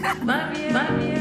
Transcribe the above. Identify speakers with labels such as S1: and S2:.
S1: Love you. Love you.